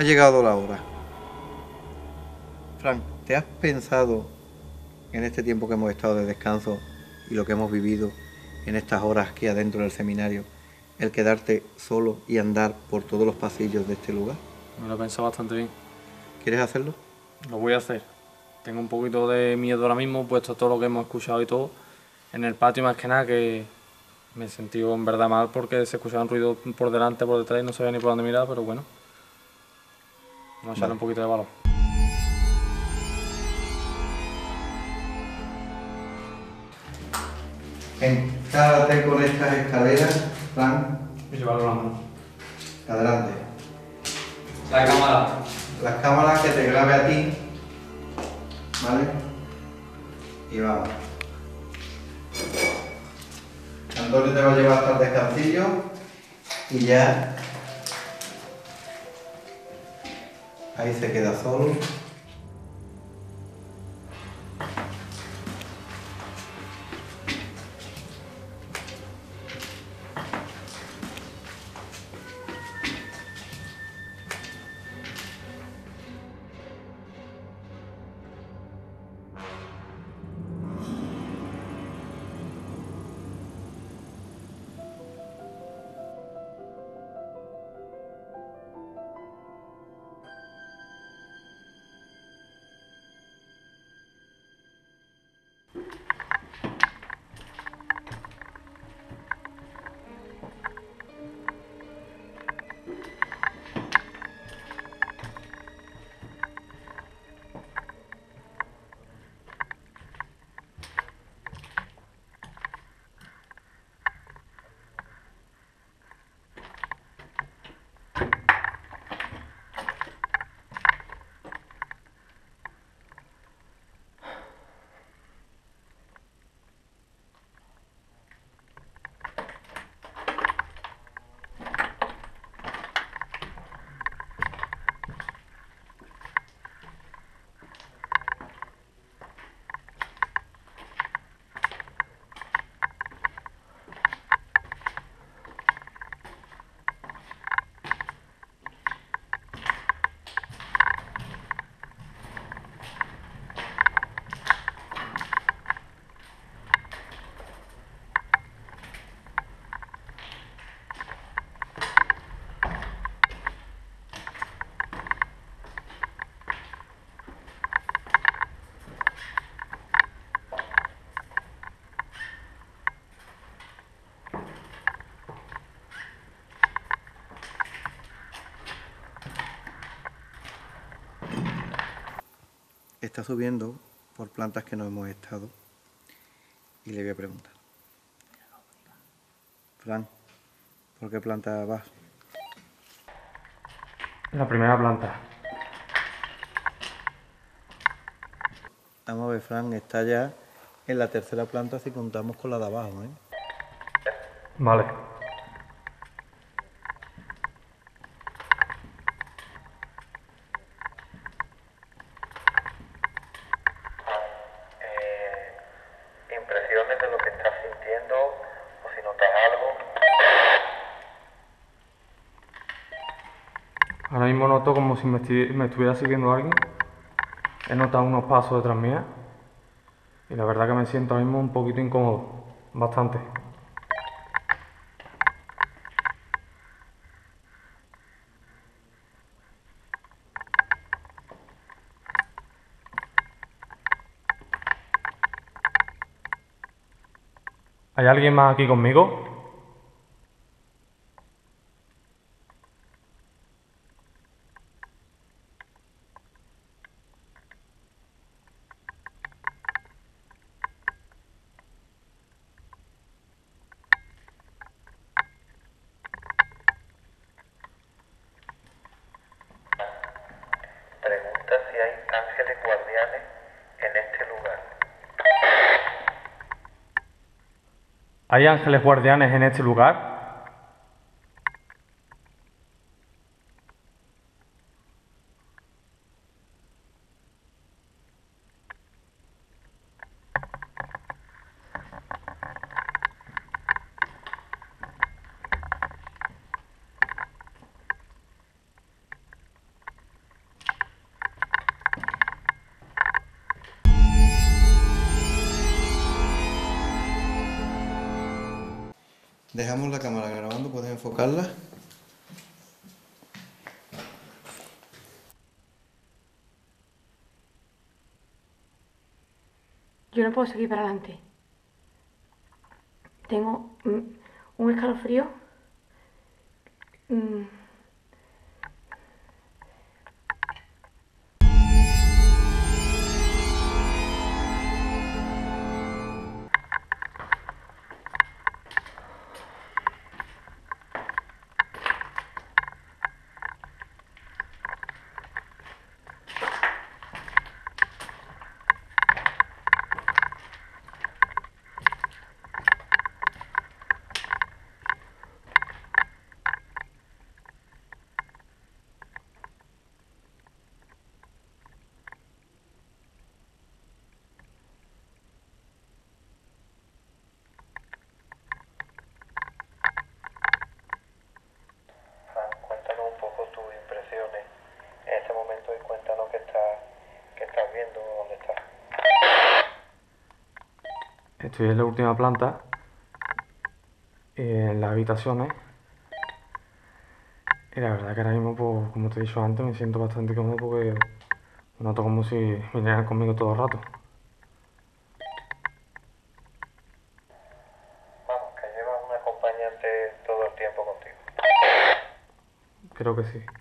Ha llegado la hora. Frank, ¿te has pensado en este tiempo que hemos estado de descanso y lo que hemos vivido en estas horas aquí adentro del seminario, el quedarte solo y andar por todos los pasillos de este lugar? Me lo he pensado bastante bien. ¿Quieres hacerlo? Lo voy a hacer. Tengo un poquito de miedo ahora mismo, puesto todo lo que hemos escuchado y todo. En el patio más que nada que me he sentido en verdad mal porque se escuchaba un ruido por delante, por detrás y no sabía ni por dónde mirar, pero bueno. Vamos a echarle Vale. un poquito de valor. Encárate con estas escaleras, Frank. Y llevarlo la mano. Adelante. La cámara. Las cámaras que te grabe a ti. ¿Vale? Y vamos. Antonio te va a llevar hasta el descansillo y ya. Ahí se queda solo. Está subiendo por plantas que no hemos estado y le voy a preguntar. Fran, ¿por qué planta vas? La primera planta. Vamos a ver, Fran, está ya en la tercera planta si contamos con la de abajo, ¿eh? Vale. eh, impresiones de lo que estás sintiendo o si notas algo. Ahora mismo noto como si me, estuviera siguiendo alguien. He notado unos pasos detrás mía. Y la verdad que me siento ahora mismo un poquito incómodo. Bastante. ¿Hay alguien más aquí conmigo? ¿Hay ángeles guardianes en este lugar? Dejamos la cámara grabando, puedes enfocarla. Yo no puedo seguir para adelante. Tengo un escalofrío. Estoy en la última planta, en las habitaciones. Y la verdad que ahora mismo, pues, como te he dicho antes, me siento bastante cómodo porque noto como si vinieran conmigo todo el rato. Vamos, que llevas un acompañante todo el tiempo contigo. Creo que sí.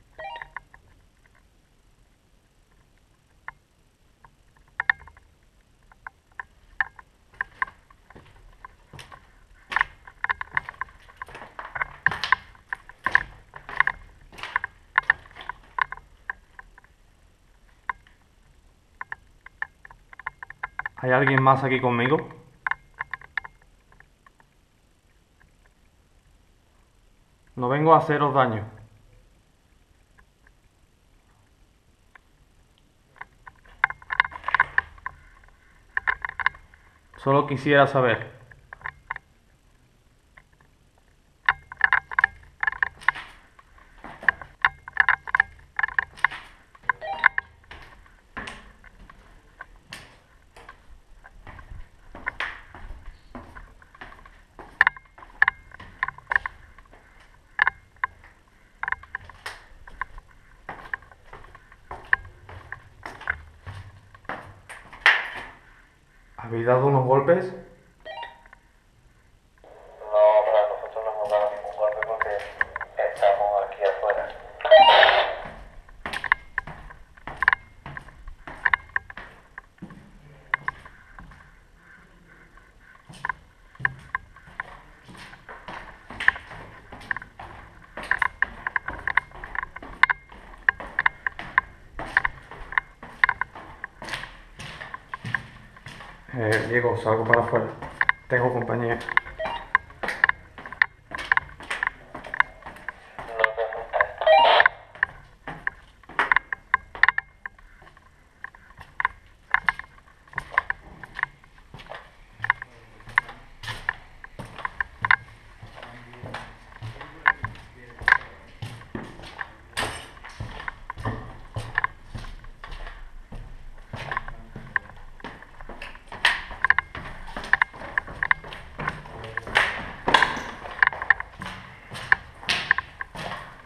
¿Hay alguien más aquí conmigo? No vengo a haceros daño. Solo quisiera saber. ¿Habéis dado unos golpes? No, para nosotros no hemos dado ningún golpe porque estamos aquí afuera. Eh, Diego, salgo para afuera. Tengo compañía.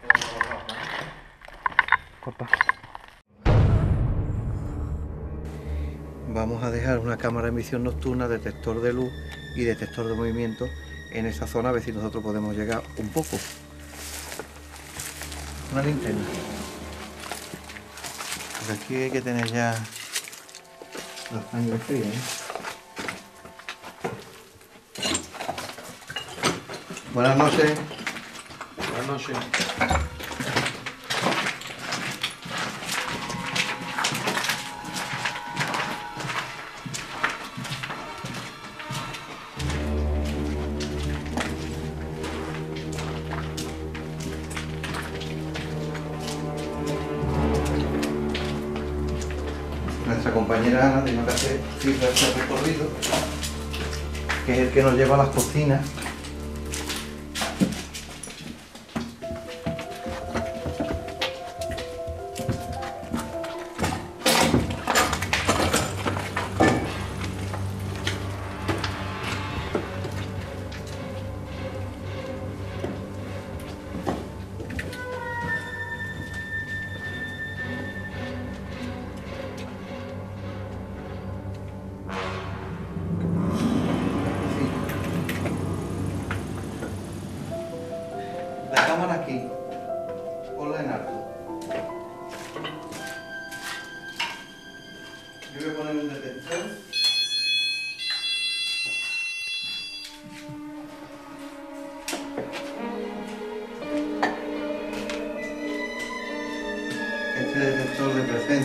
No te asustes. Corta. Vamos a dejar una cámara de emisión nocturna, detector de luz y detector de movimiento en esa zona, a ver si nosotros podemos llegar un poco. Una linterna. Porque aquí hay que tener ya la sangre fría, ¿eh? Buenas noches. Buenas noches. Este recorrido, que es el que nos lleva a las cocinas.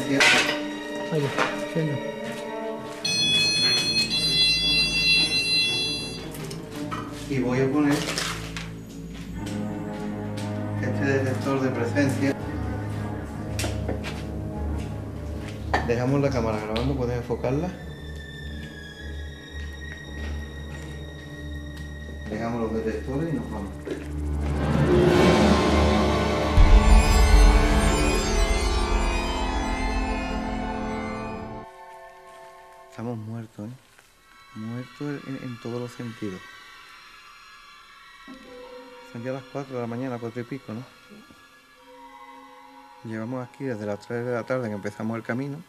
Oye, y voy a poner este detector de presencia. Dejamos la cámara grabando, puedes enfocarla. Dejamos los detectores y nos vamos. Todos los sentidos. Son ya las 4 de la mañana, 4 y pico, ¿no? Llevamos aquí desde las 3 de la tarde que empezamos el camino.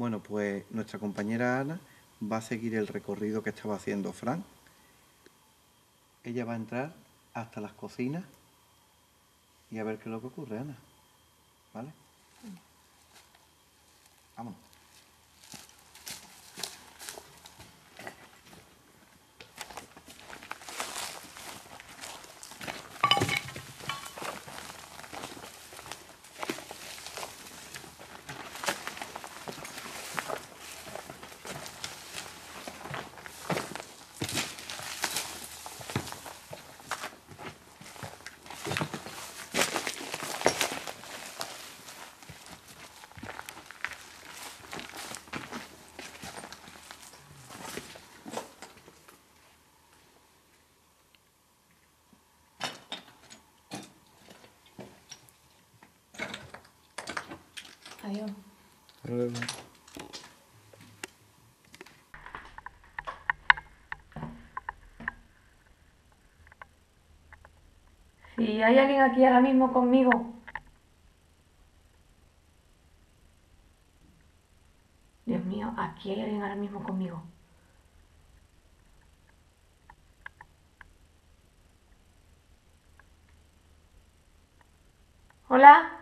Bueno, pues nuestra compañera Ana va a seguir el recorrido que estaba haciendo Fran. Ella va a entrar hasta las cocinas y a ver qué es lo que ocurre, Ana. ¿Vale? Vamos. Adiós. Si hay alguien aquí ahora mismo conmigo. Dios mío, aquí hay alguien ahora mismo conmigo. Hola.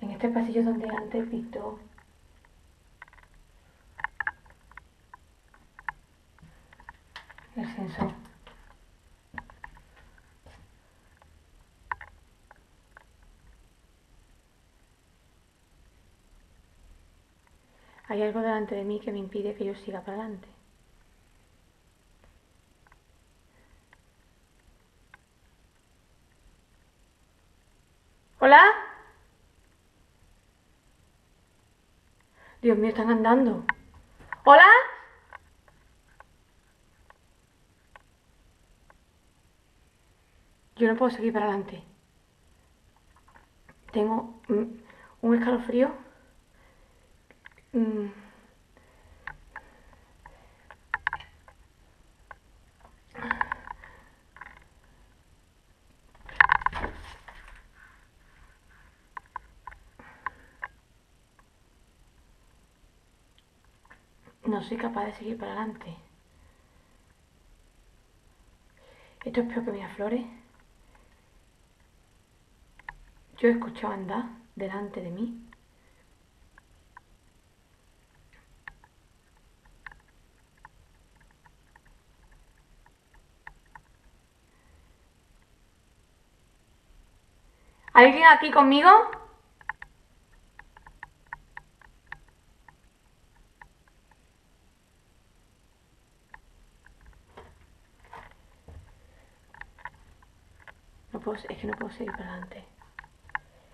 En este pasillo donde antes pintó. El sensor. Hay algo delante de mí que me impide que yo siga para adelante. Dios mío, están andando. ¿Hola? Yo no puedo seguir para adelante. Tengo un escalofrío. Mm. No soy capaz de seguir para adelante. Esto es peor que flores. Yo he escuchado andar delante de mí. ¿Alguien aquí conmigo? Es que no puedo seguir para adelante.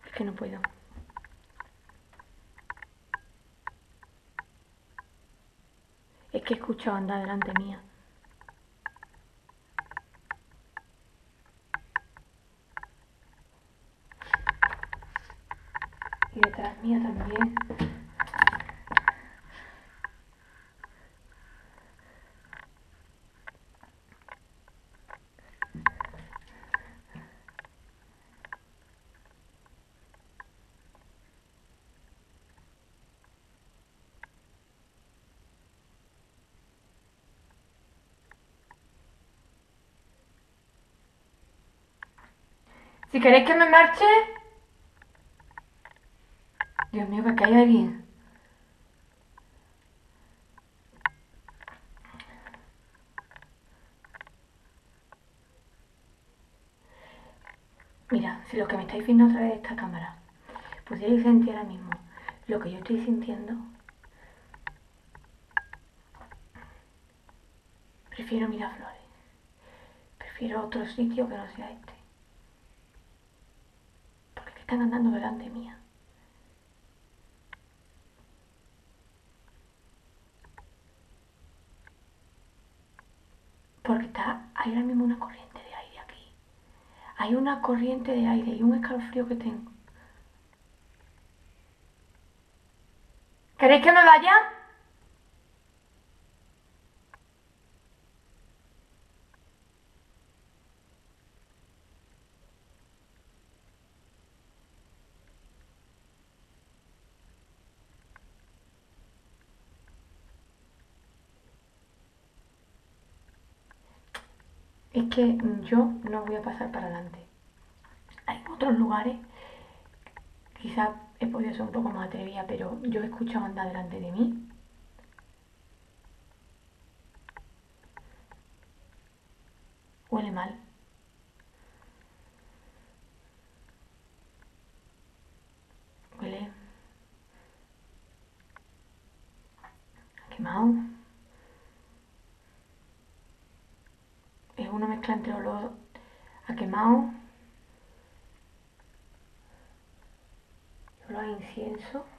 Es que no puedo. Es que he escuchado andar delante mía. Y detrás mía también. Si queréis que me marche... Dios mío, que hay alguien. Mira, si lo que me estáis viendo a través de esta cámara pudierais sentir ahora mismo lo que yo estoy sintiendo, prefiero Miraflores. Prefiero otro sitio que no sea este están andando delante mía. Porque está, hay ahora mismo una corriente de aire aquí. Hay una corriente de aire y un escalofrío que tengo. ¿Queréis que me vaya? Es que yo no voy a pasar para adelante. Hay otros lugares, quizás he podido ser un poco más atrevida, pero yo he escuchado andar delante de mí. Huele mal. Huele quemado. Entre olor a quemado olor a incienso.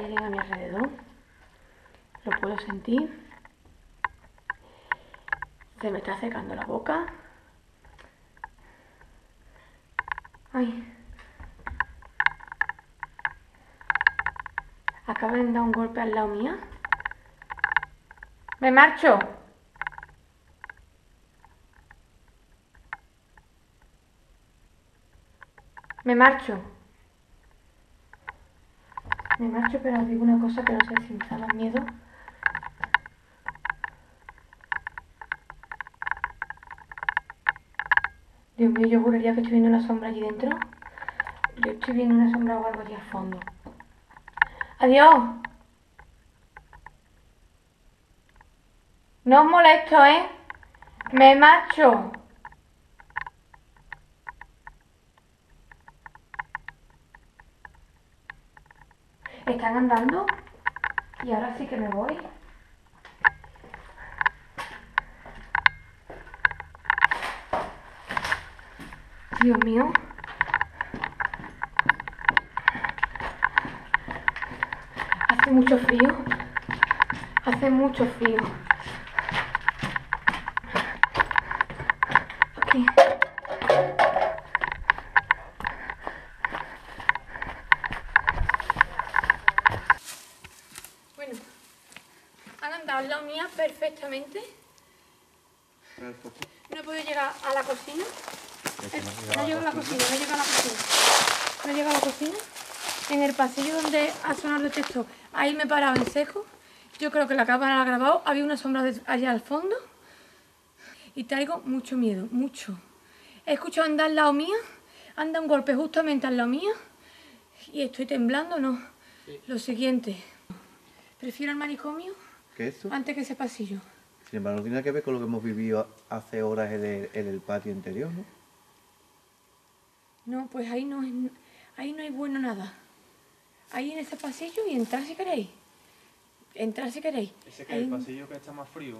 Alguien a mi alrededor. Lo puedo sentir. Se me está secando la boca. Ay. Acaba de dar un golpe al lado mía. Me marcho. Me marcho. Me marcho, pero os digo una cosa que no sé si me da miedo. Dios mío, yo juraría que estoy viendo una sombra allí dentro. Yo estoy viendo una sombra o algo allí al fondo. ¡Adiós! No os molesto, ¿eh? Me marcho. están andando. Y ahora sí que me voy. Dios mío. Hace mucho frío. Hace mucho frío. Aquí. Bueno, han andado al lado mía perfectamente. No he podido llegar a la cocina. No llego a la cocina, no llego a la cocina. No llego a la cocina. En el pasillo donde ha sonado el texto, ahí me he parado en seco. Yo creo que la cámara la ha grabado. Había una sombra allá al fondo. Y traigo mucho miedo, mucho. He escuchado andar al lado mía. Anda un golpe justamente al lado mía. Y estoy temblando, ¿no? Lo siguiente. Prefiero el manicomio ¿Qué es esto? antes que ese pasillo. Sin embargo, no tiene nada que ver con lo que hemos vivido hace horas en el, en el patio interior, ¿no? No, pues ahí no, es- ahí no hay bueno nada. Ahí en ese pasillo y entrar si queréis. Entrar si queréis. Ese que Ahí- el pasillo que está más frío.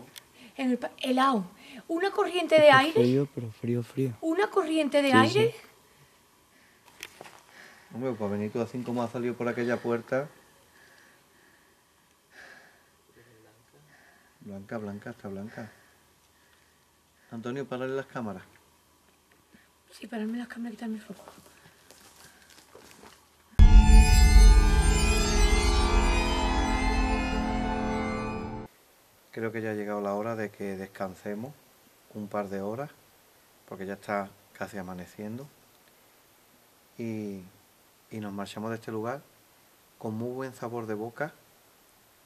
en el helado. Una corriente de aire. Frío, pero frío, frío. Una corriente de Sí, aire. Hombre, pues venir tú así como ha salido por aquella puerta. Blanca, blanca, está blanca. Antonio, párale las cámaras. Sí, pararme las cámaras y quitarme el foco. Creo que ya ha llegado la hora de que descansemos un par de horas, porque ya está casi amaneciendo. Y, y nos marchamos de este lugar con muy buen sabor de boca,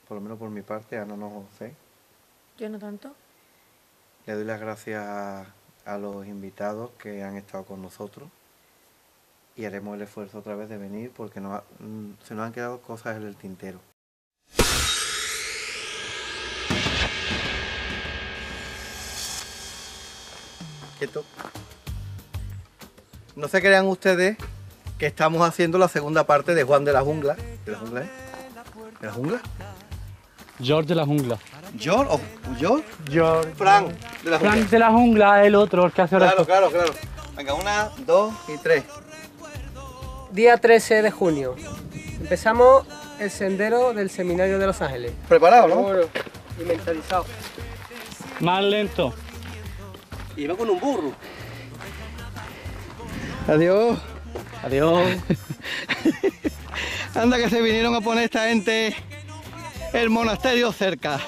por lo menos por mi parte, Ana no sé. Yo no tanto. Le doy las gracias a, los invitados que han estado con nosotros y haremos el esfuerzo otra vez de venir porque nos ha- mm, se nos han quedado cosas en el tintero. Quieto. No se crean ustedes que estamos haciendo la segunda parte de Juan de la Jungla. ¿De la Jungla? eh? ¿De la Jungla? George de la jungla. ¿George? ¿O George? George. Frank de la Jungla. Frank de la jungla, el otro, el que hace Claro, oración. claro, claro. Venga, una, dos y tres. Día 13 de junio. Empezamos el sendero del Seminario de Los Ángeles. ¿Preparado, no? Bueno, y mentalizado. Más lento. Iba con un burro. Adiós. Adiós. Anda que se vinieron a poner esta gente el monasterio cerca.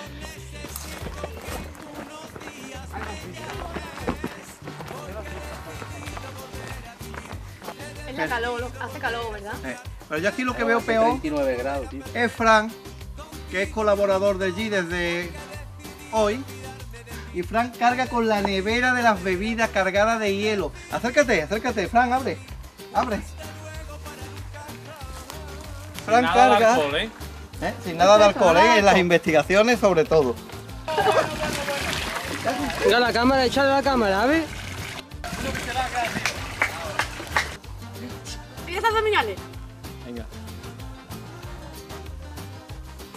La calor, lo- hace calor, ¿verdad? Eh, Pero yo aquí lo que veo peor 29 grados, tío. es Fran, que es colaborador de allí desde hoy. Y Fran carga con la nevera de las bebidas cargada de hielo. Acércate, acércate, Fran, abre. Abre. Fran Nada de carga. alcohol, ¿eh? ¿eh? Sin nada de alcohol, ¿eh? en las investigaciones sobre todo. Mira la cámara, échale la cámara, a ver. ¿Tienes abdominales? Venga.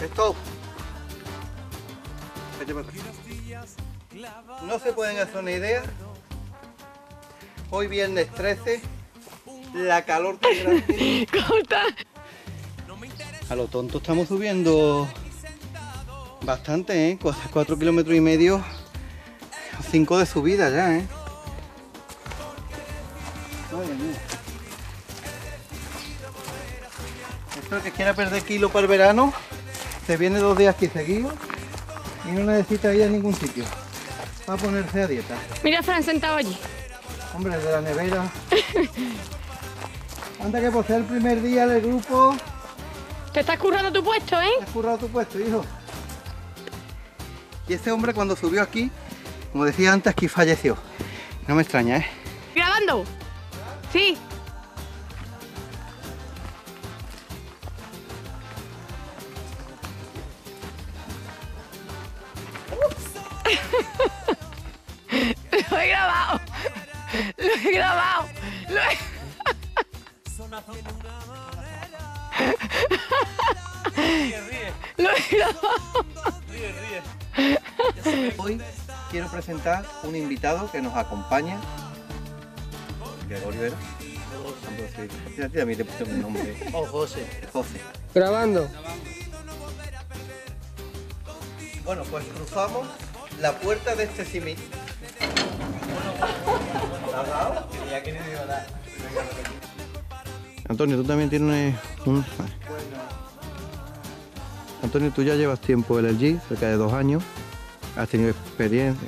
Stop. Atrás. No se pueden hacer una idea. Hoy viernes 13, la calor tan grande. A lo tonto estamos subiendo bastante, ¿eh? 4 kilómetros y medio, 5 de subida ya, ¿eh? Madre mía. El que quiera perder kilo para el verano, se viene dos días aquí seguidos y no necesita ir a ningún sitio para ponerse a dieta. Mira a Fran sentado allí. Hombre, de la nevera. Anda que por ser el primer día del grupo, Te estás currando tu puesto, ¿eh? has currado tu puesto, hijo. Y este hombre cuando subió aquí, como decía antes, aquí falleció. No me extraña, ¿eh? ¿Grabando? Sí. Presentar un invitado que nos acompaña. Gregorio también te puse un nombre. Oh, José. José. Grabando. Bueno, pues cruzamos la puerta de este simil. Antonio, tú también tienes un... Antonio, tú ya llevas tiempo en el G, cerca de dos años. Has tenido experiencia,